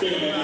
Thank you.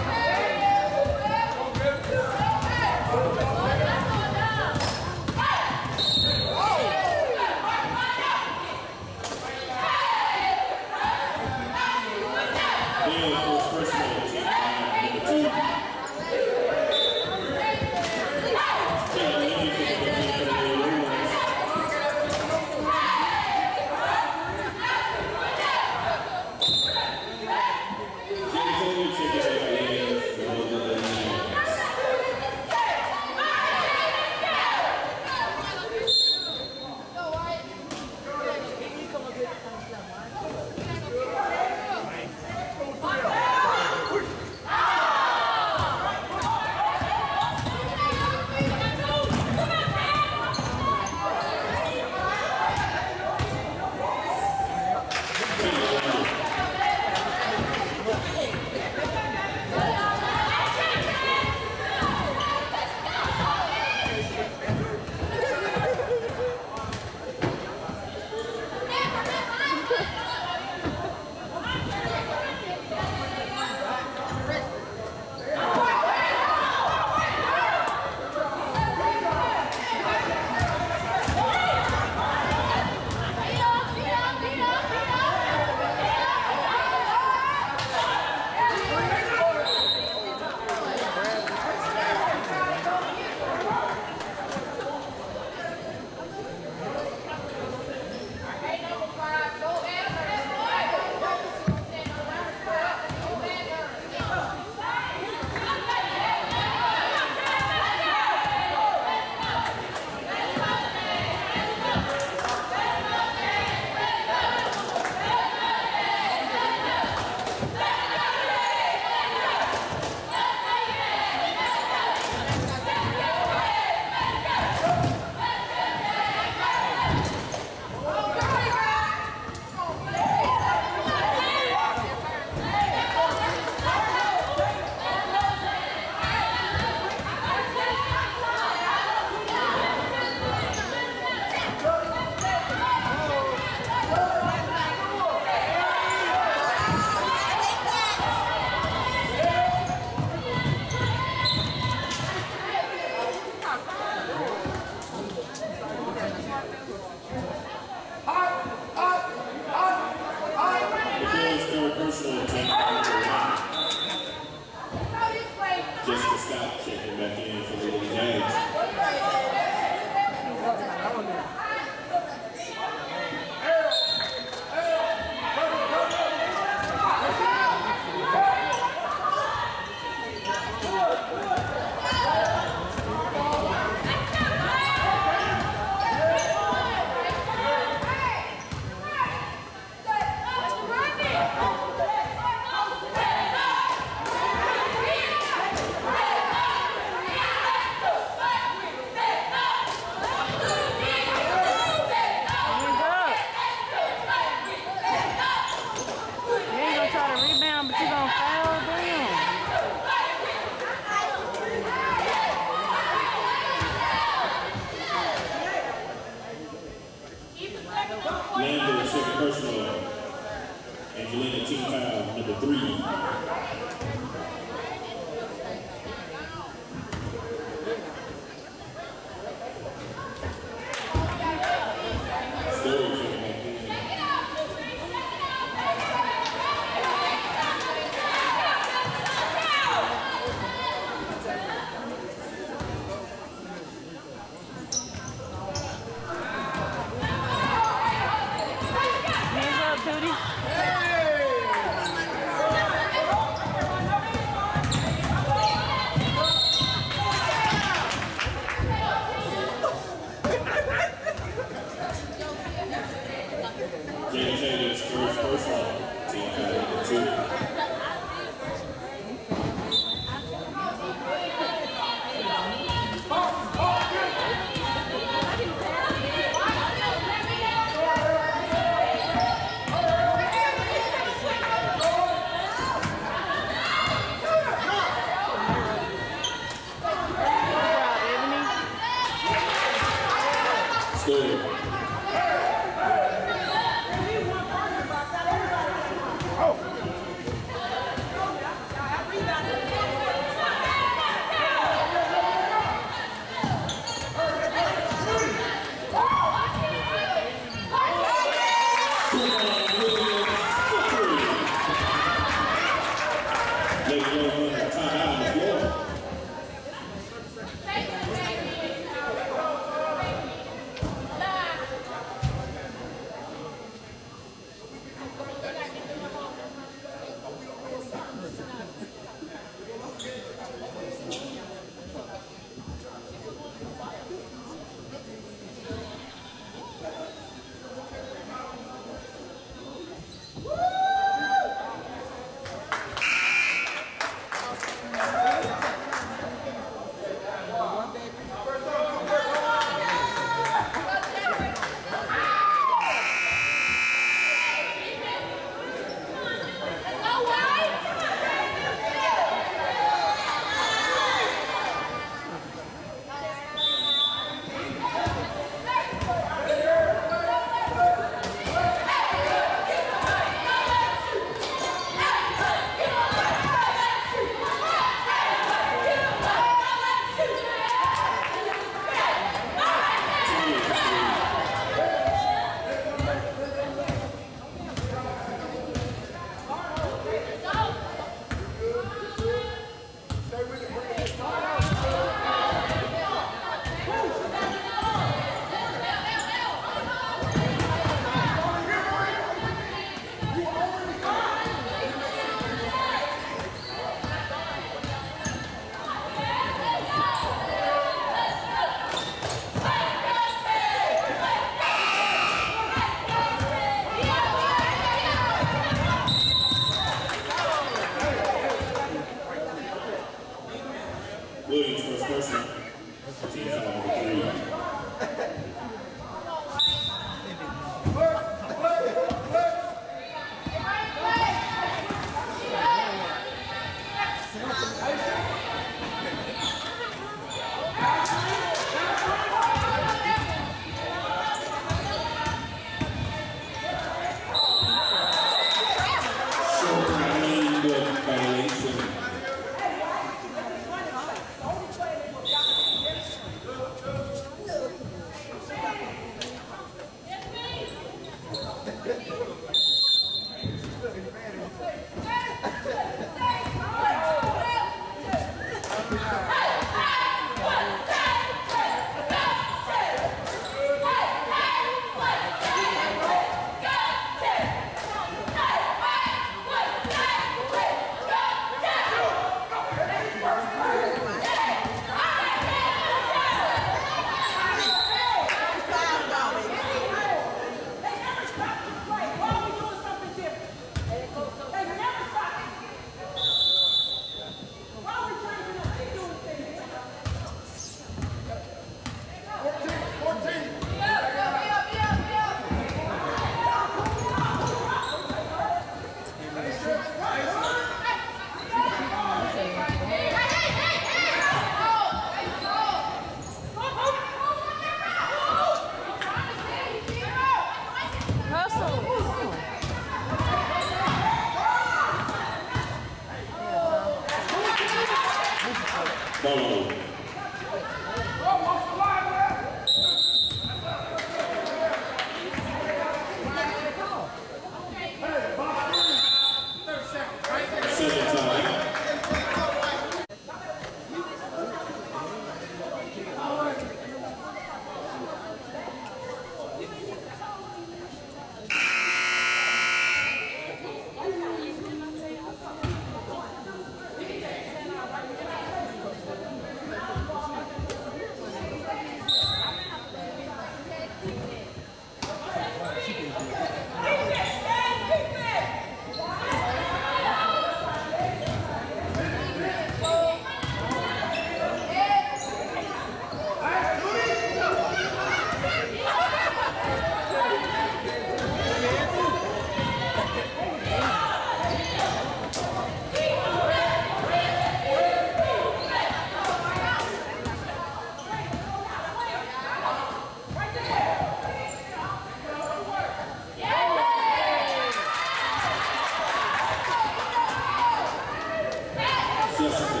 Jessica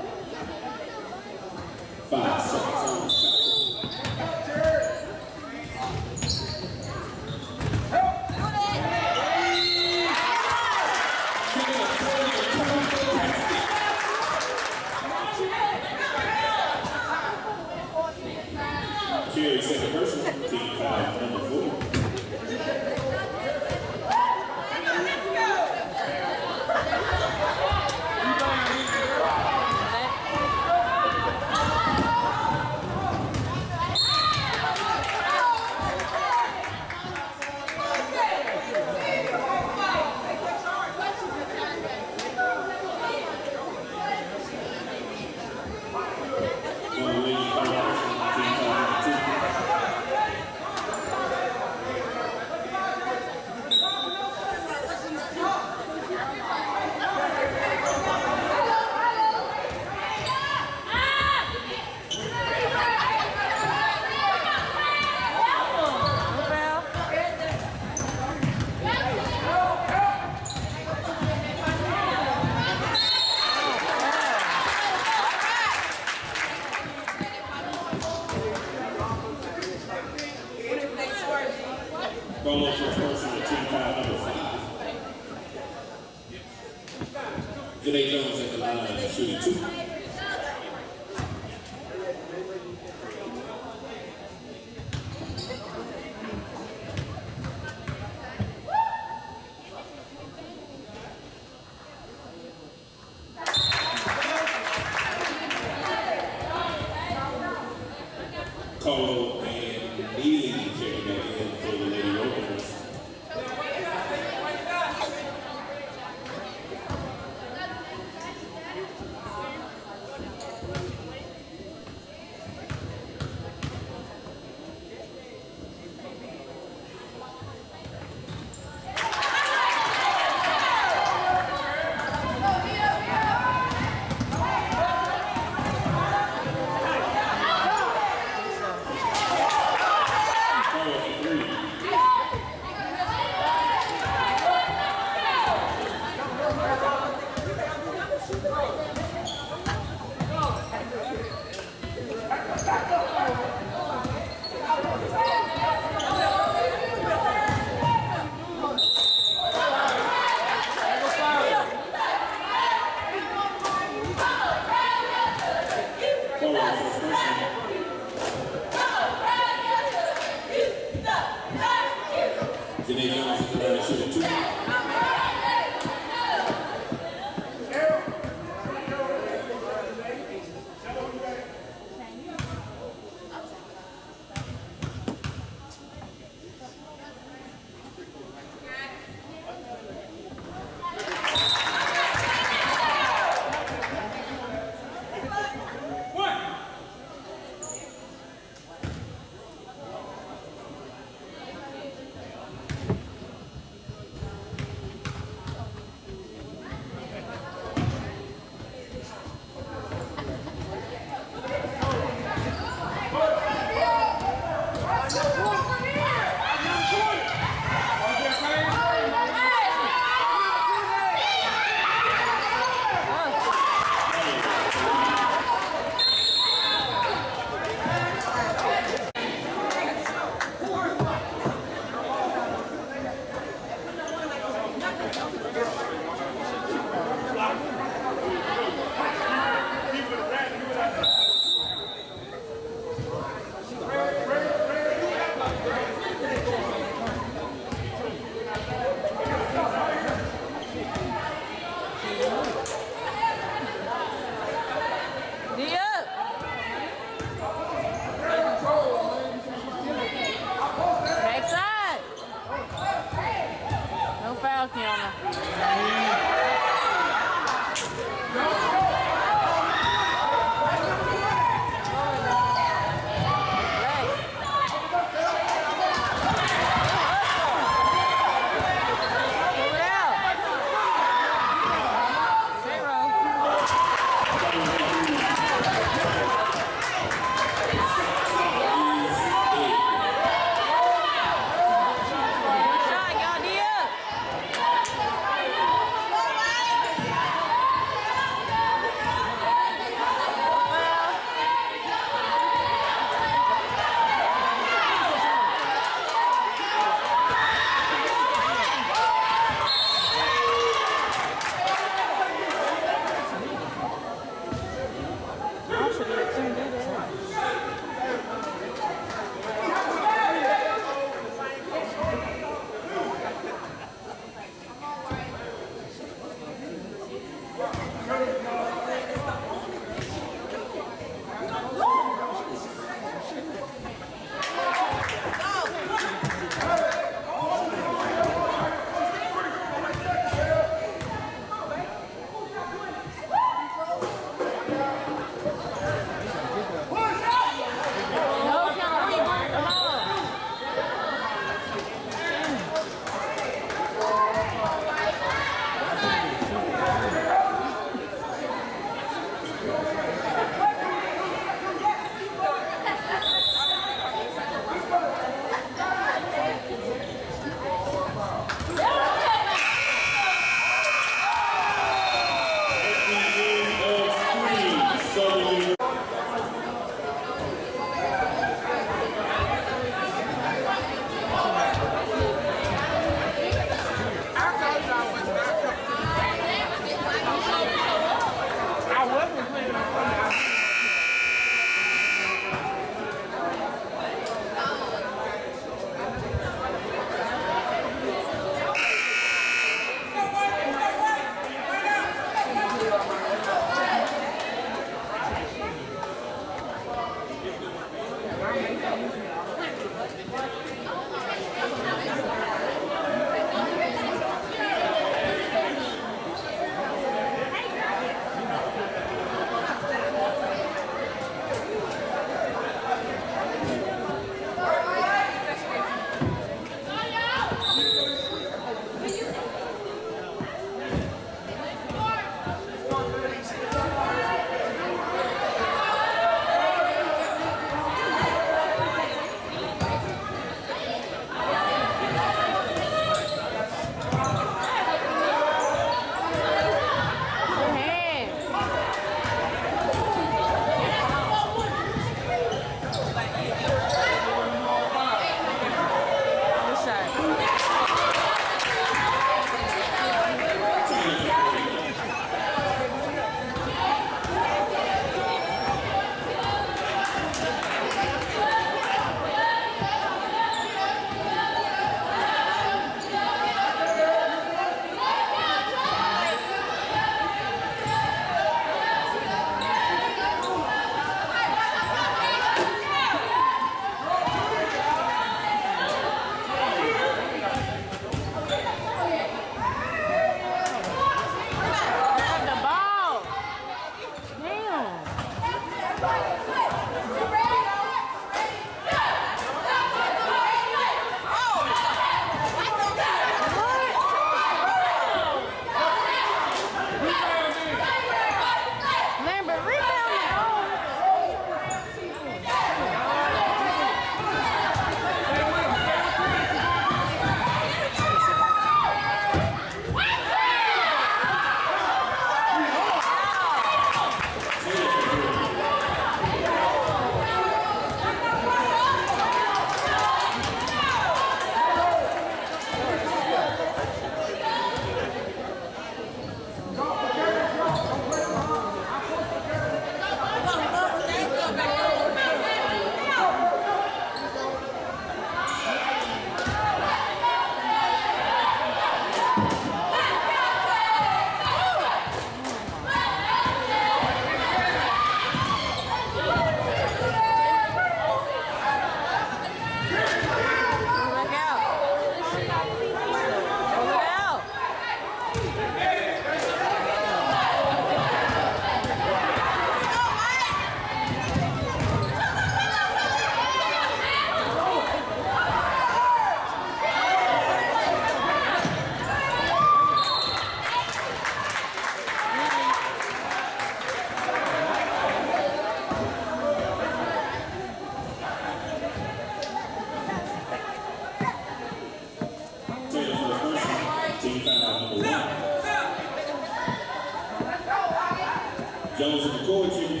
Johnson Coach,